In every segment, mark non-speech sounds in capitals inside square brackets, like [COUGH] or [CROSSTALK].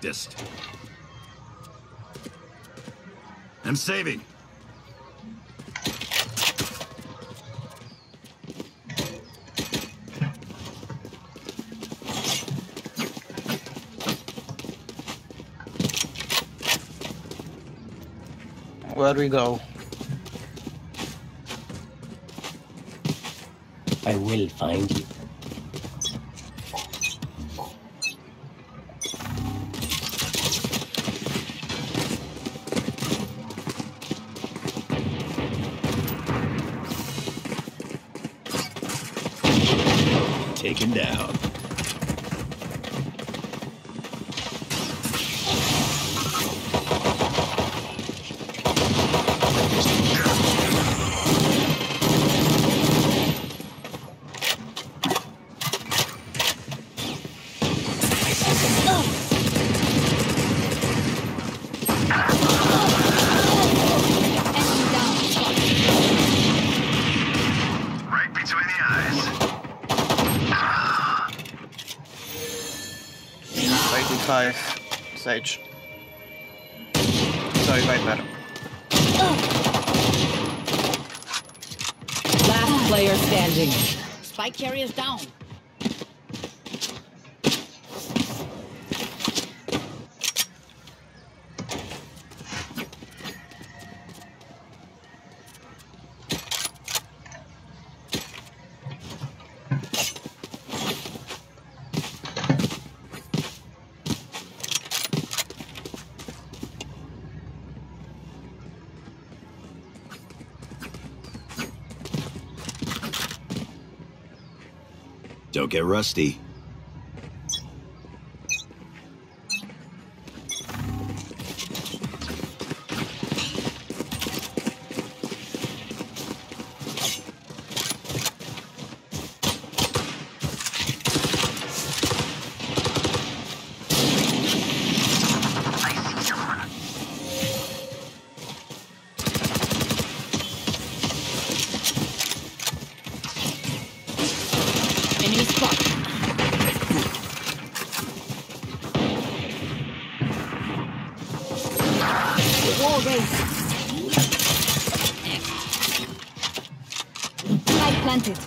practiced. I'm saving. Where do we go? I will find you. Five. Sage. Sorry, Viper. Last player standing. Spike carrier's down. Don't get rusty. Planted.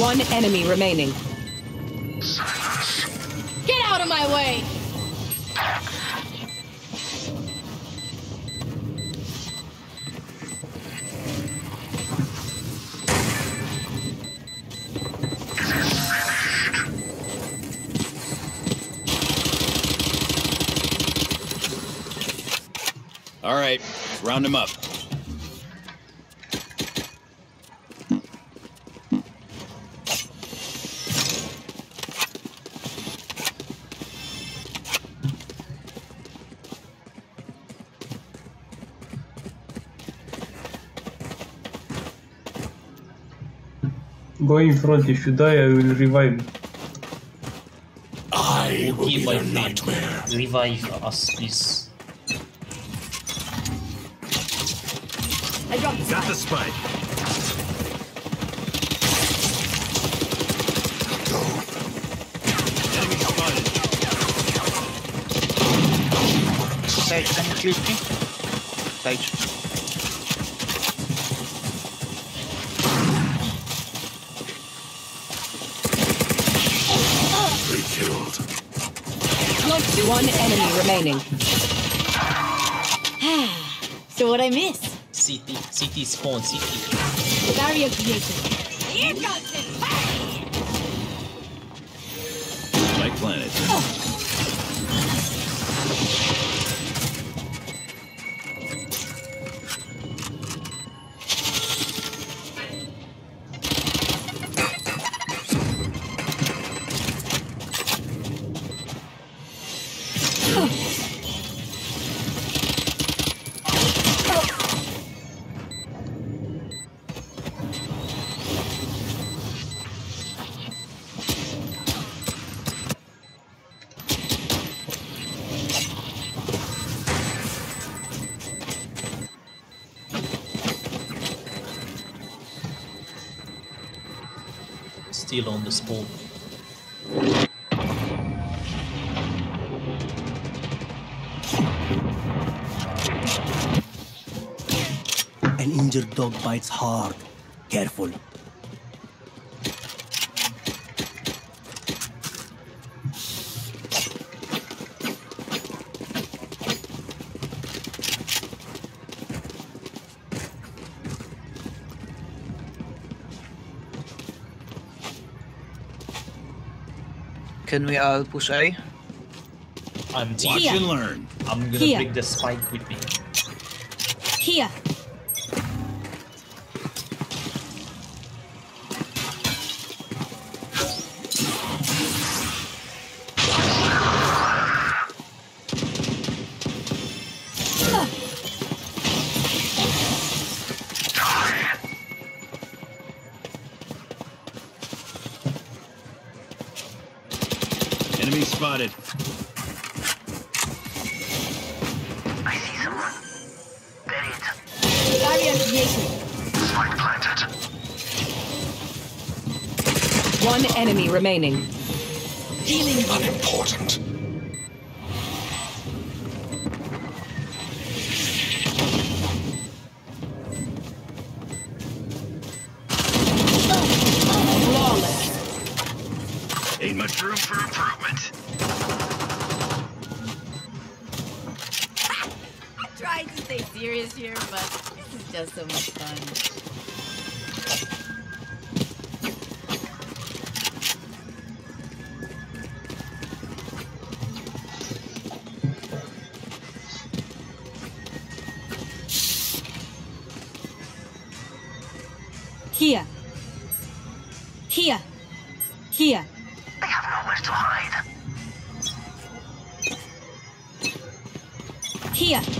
One enemy remaining. Round him up. Go in front. If you die, I will revive you. I will He be might their not nightmare. revive us, please. I dropped the Got the spike. spike. Enemy spotted. Sage, can you please me? Sage. Three killed. One enemy remaining. [SIGHS] So what I miss? CT, CT spawn, CT. Barrier created. Here comes the pain! Spike planet. Oh. Still on the spawn. An injured dog bites hard. Careful. Can we all push A? I'm Watch teaching. and learn. I'm gonna Here. bring the spike with me. Here. Remaining. Healing. Flawless. Here. Here. Here. They have nowhere to hide. Here.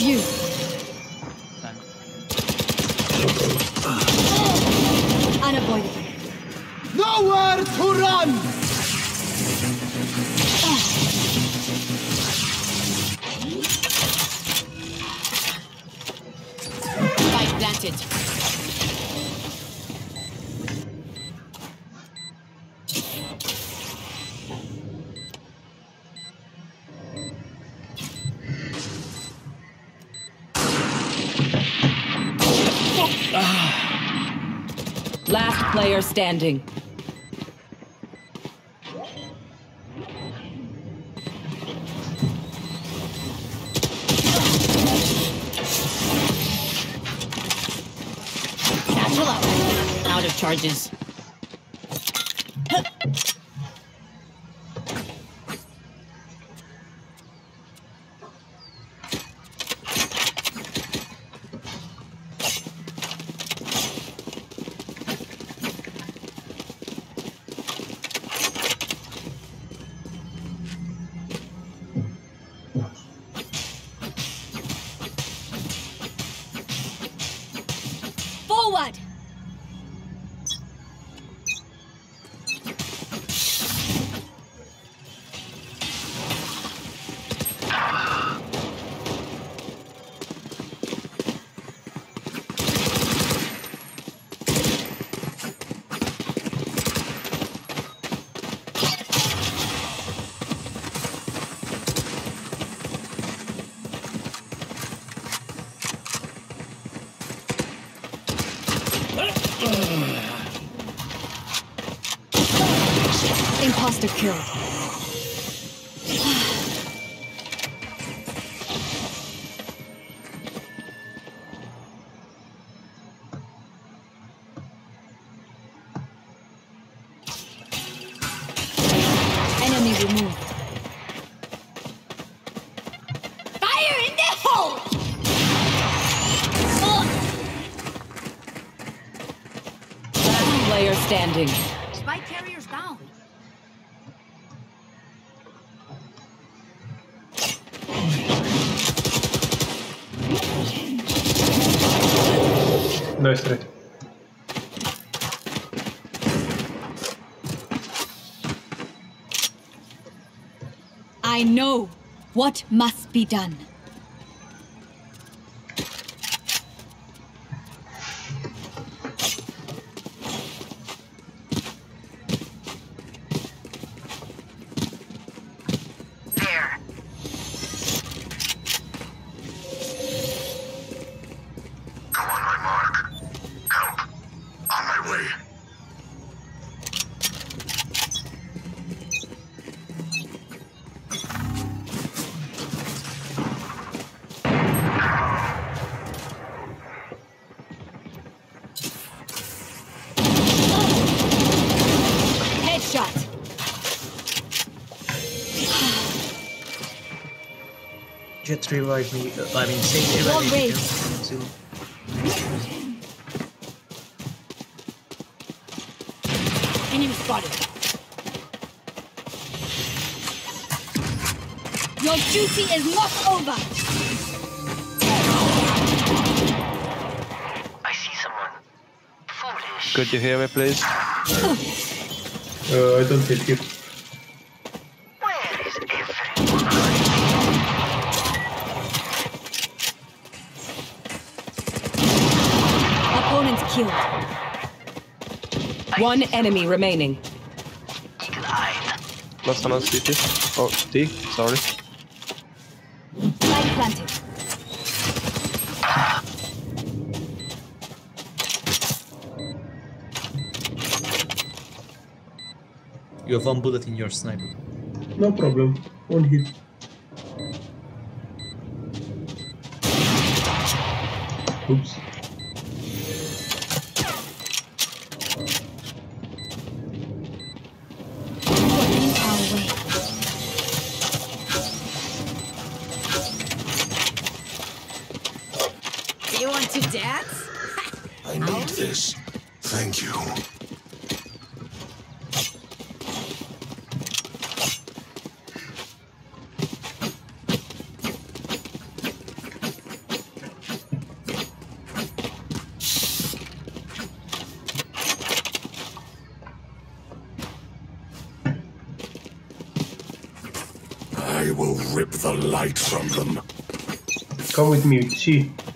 You. Player standing. Out of charges. Imposter kill. What must be done. Jett revive me. I mean, save Wrong revive me. way. if you can. So, Enemy spotted. Your duty is not over. I see someone. Foolish. Could you hear me, please? [LAUGHS] Uh, I don't hit you. Killed. One enemy remaining. Last one on CT. Oh, T, sorry. Flag planted. you have one bullet in your sniper. No problem. One hit. Oops. You are in our way. Do you want to dance? I need this. Thank you. I rip the light from them. Come with me, Chi.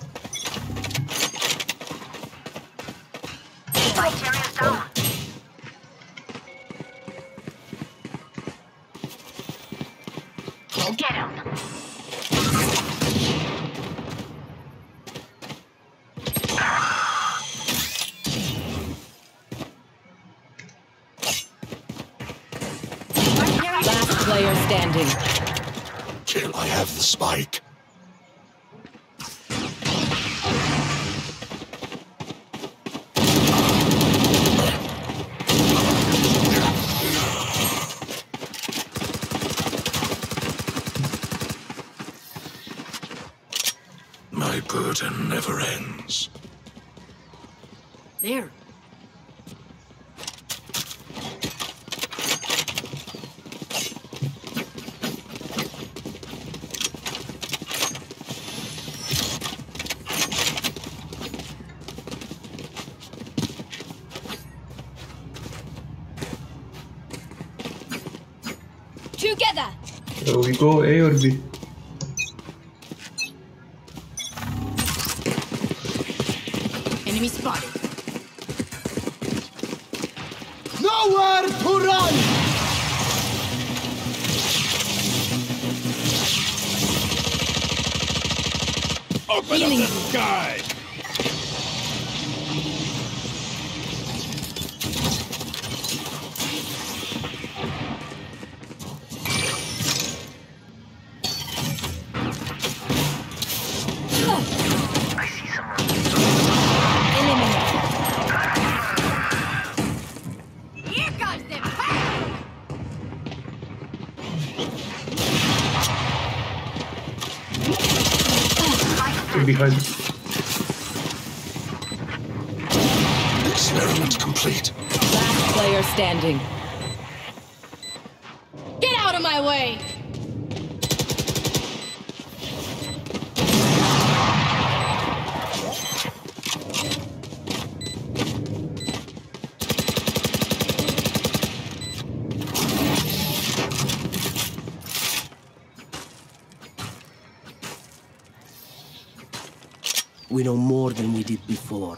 Together. Uh, we go A or B? Enemy spotted. Nowhere to run! Open Healing you. sky! Behind. Experiment complete. Last player standing. Get out of my way. We know more than we did before.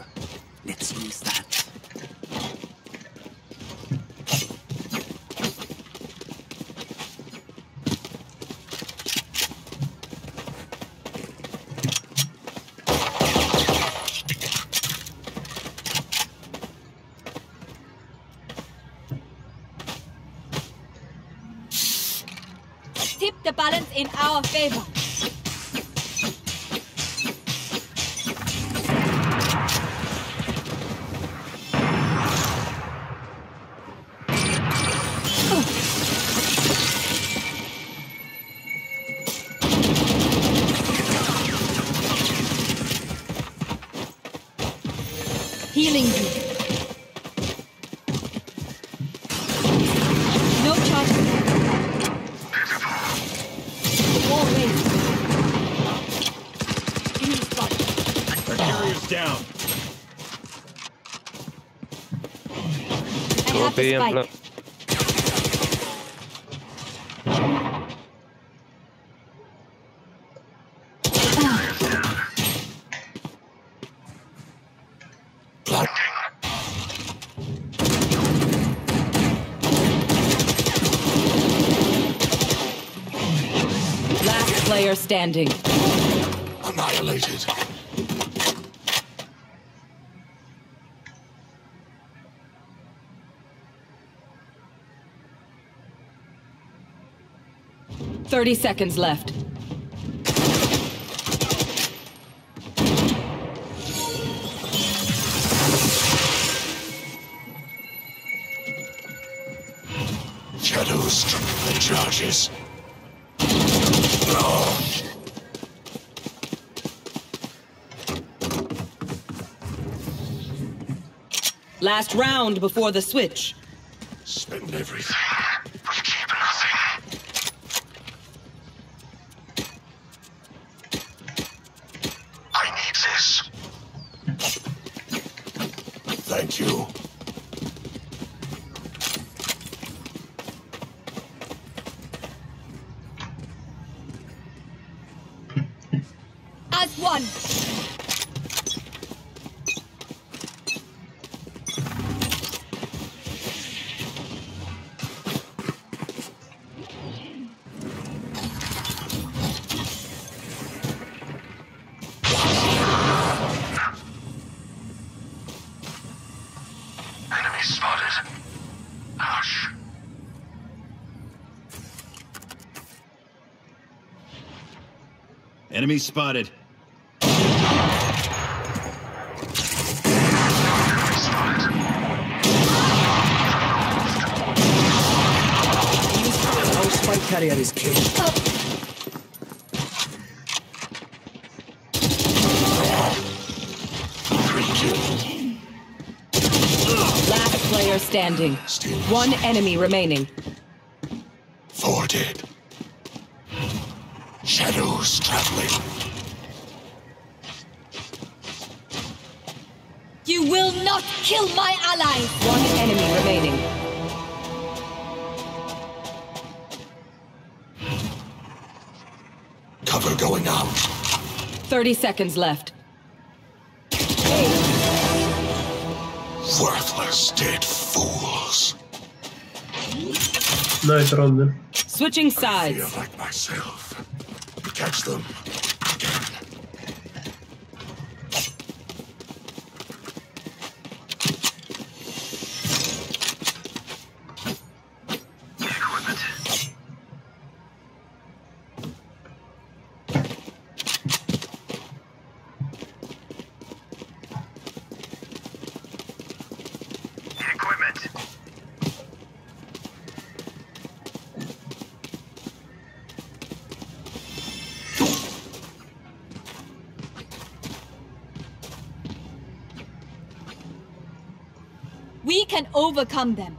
Let's use that. Spotted. Our carrier's down. I have the B and spike. Last player standing. Annihilated. Thirty seconds left. Shadows and charges. Last round before the switch. Spend everything. Thank you. Enemy spotted. Spike carrier is killed. Three killed. Last player standing. One enemy remaining. Four dead. Shadows traveling. You will not kill my ally! One enemy remaining. Cover going out. Thirty seconds left. Worthless dead fools. Nice run then. Switching Feel sides. like myself. Catch them. Overcome them.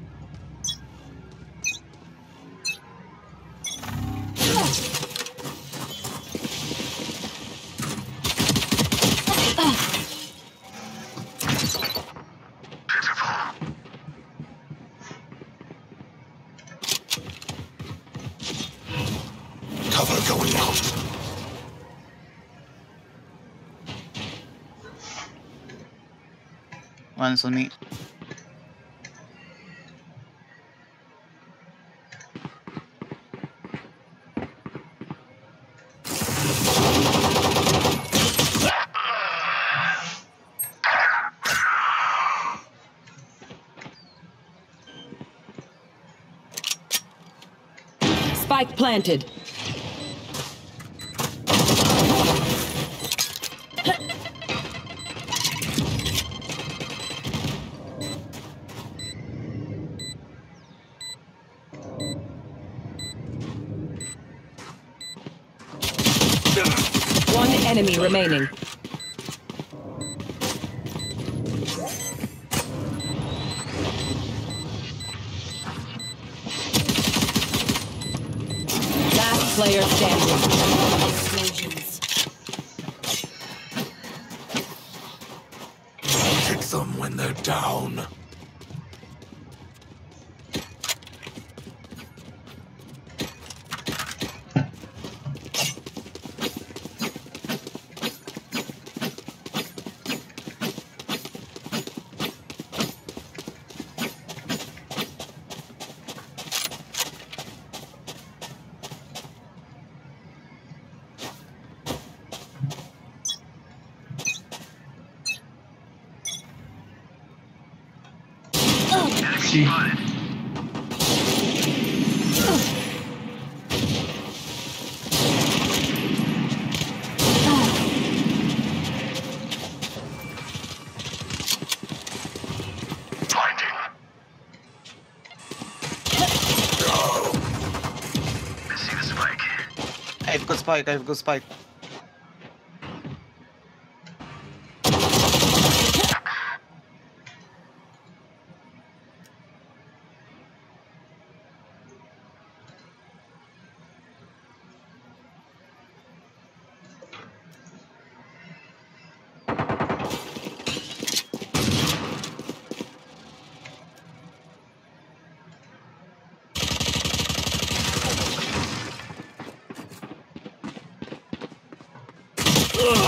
Pitiful. Cover going planted. One enemy remaining. Player spike, I've got spike.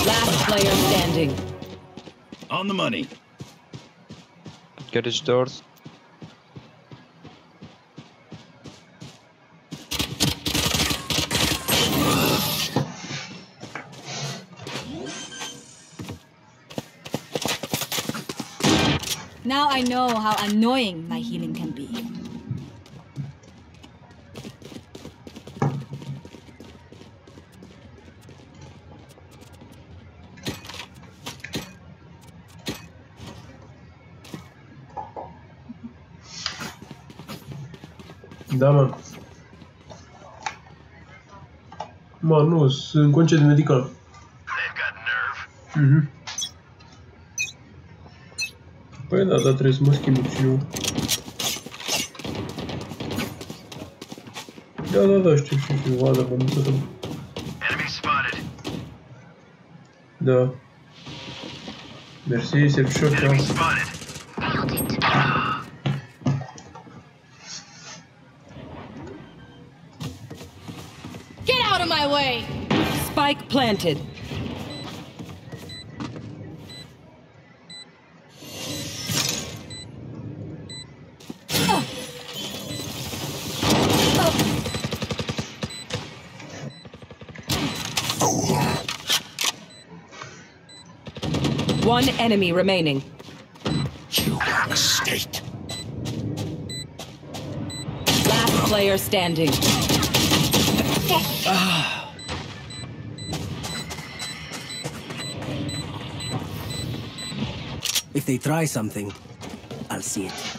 Last player standing. On the money. Garage doors. Now I know how annoying my healing can be. Da, mă. Mă, nu, sunt în concediu medical. They've got nerve. Mhm. Păi da, dar trebuie să mă schimb și eu. Da, da, da, știu, știu, știu, da, m-am dus să... Enemy spotted. Da. Mersi, se șoc, Spike planted. One enemy remaining. You state. Last player standing. Ah. They try something, I'll see it.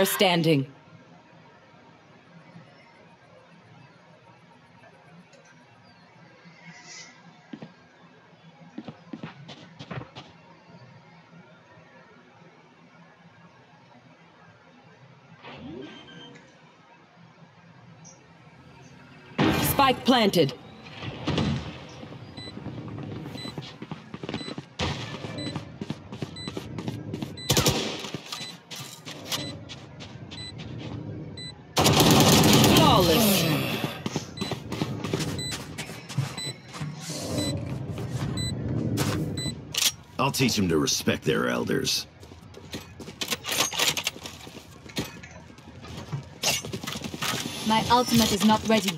Player standing. Spike planted. Teach them to respect their elders. My ultimate is not ready.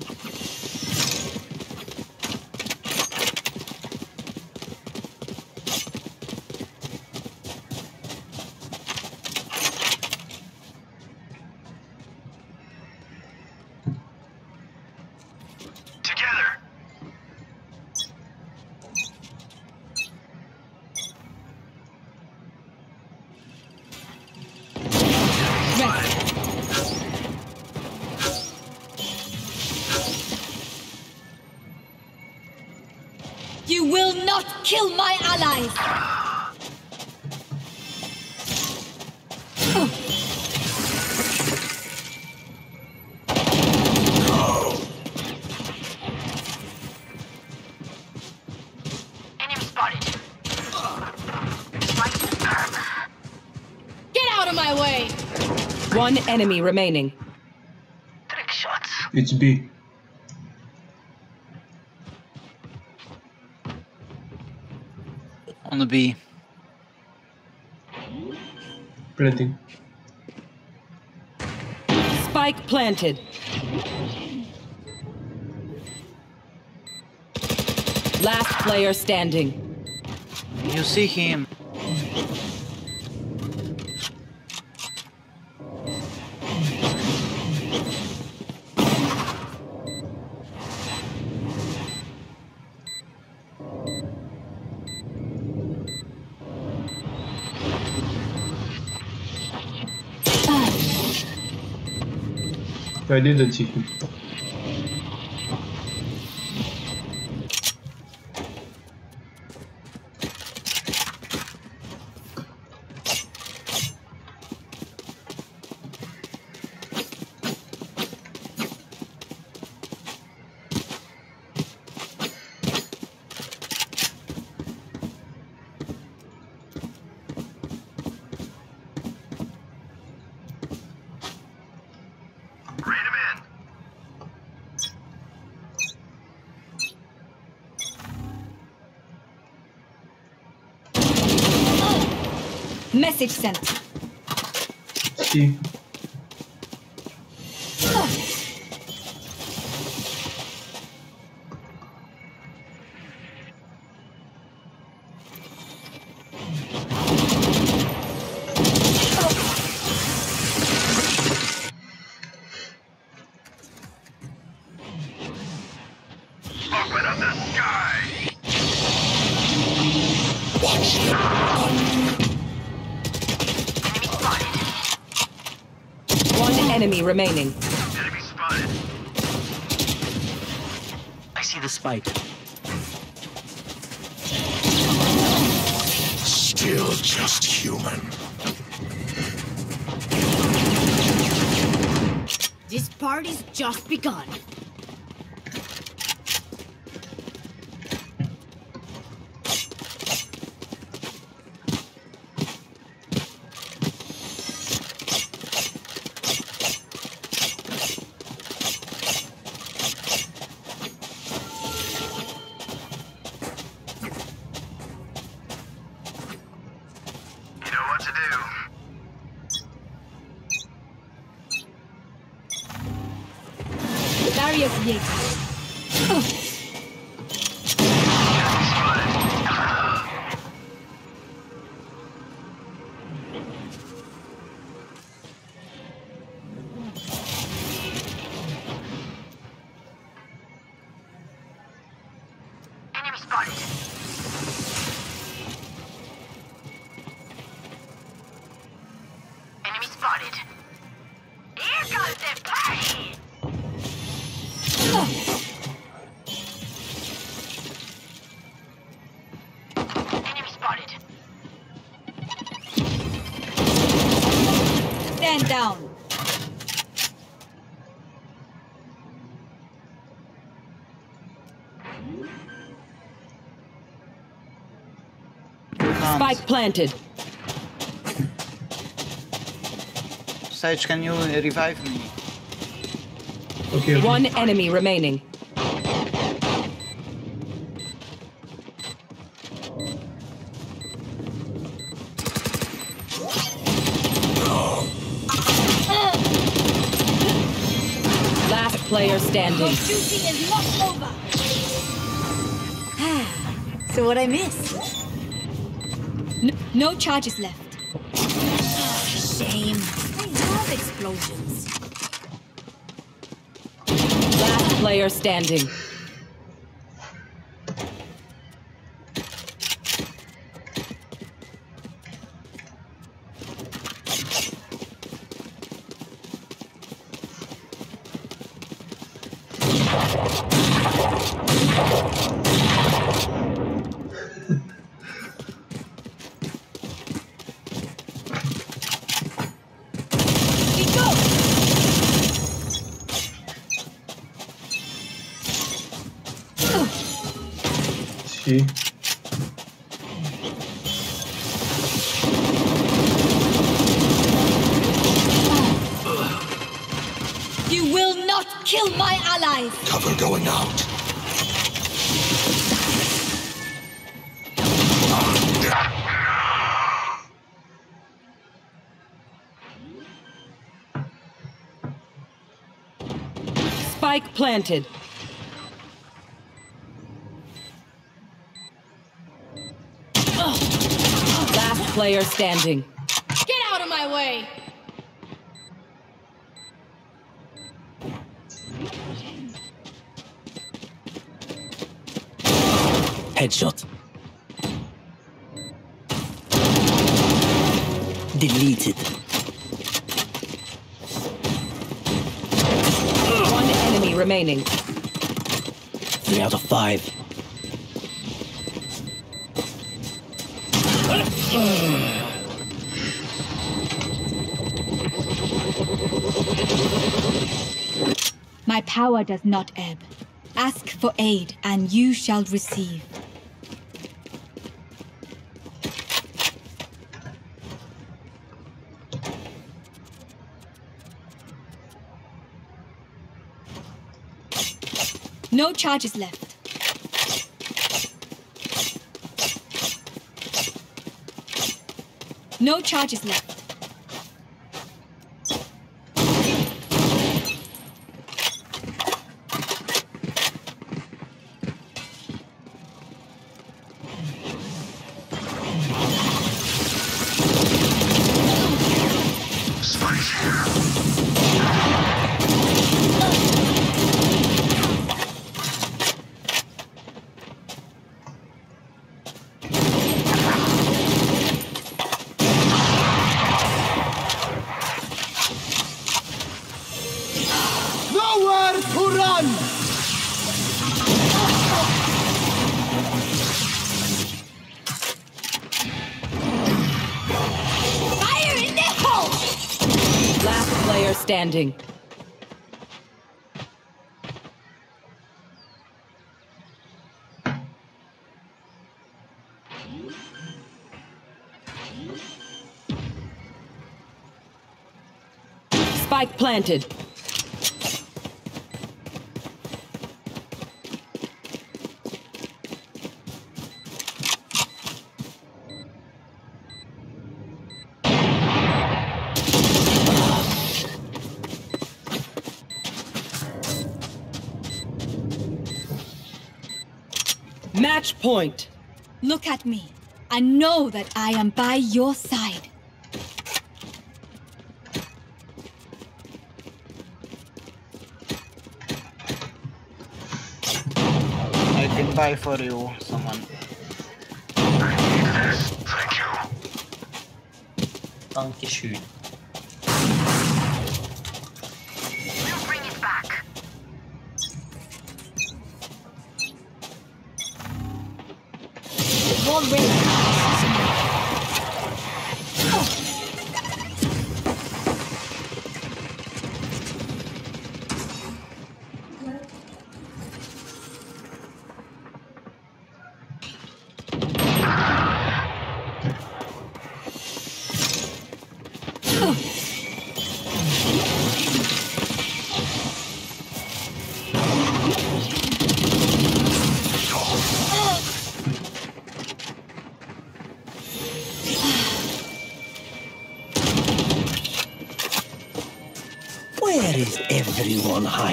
Enemy remaining. Trick shots. It's B. On the B. Planting. Spike planted. Last player standing. You see him. I didn't see Message sent. C. just human. This party's just begun. Spike planted. Sage, can you revive me? Okay, okay. One enemy remaining. Last player standing. Duty is not over. [SIGHS] So what I miss? No, charges left. Shame. I love explosions. Last player standing. Spike planted. Last player standing. Get out of my way. Headshot. Deleted. One enemy remaining. Three out of five. My power does not ebb. Ask for aid, and you shall receive. No charges left. No charges left. Standing. Spike planted. Point. Look at me and know that I am by your side. I can buy for you someone. Thank you. Dankeschön.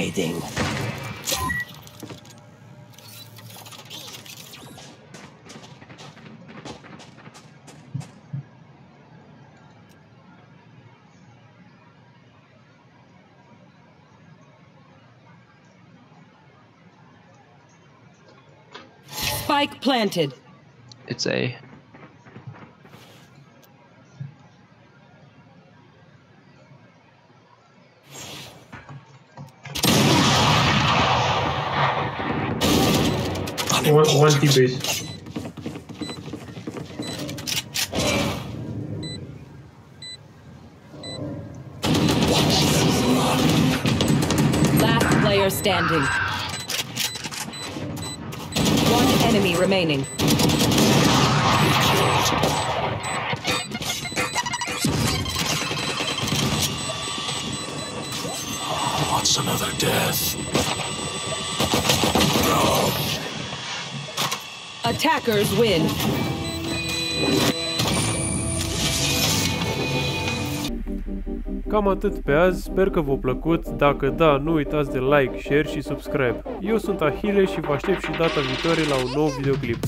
Hiding? Spike planted. It's A. One, one T base. Last player standing. One enemy remaining. What's another death? Attackers win. Cam atât pe azi, sper că v-a plăcut, dacă da, nu uitați de like, share și subscribe. Eu sunt Ahile și vă aștept și data viitoare la un nou videoclip.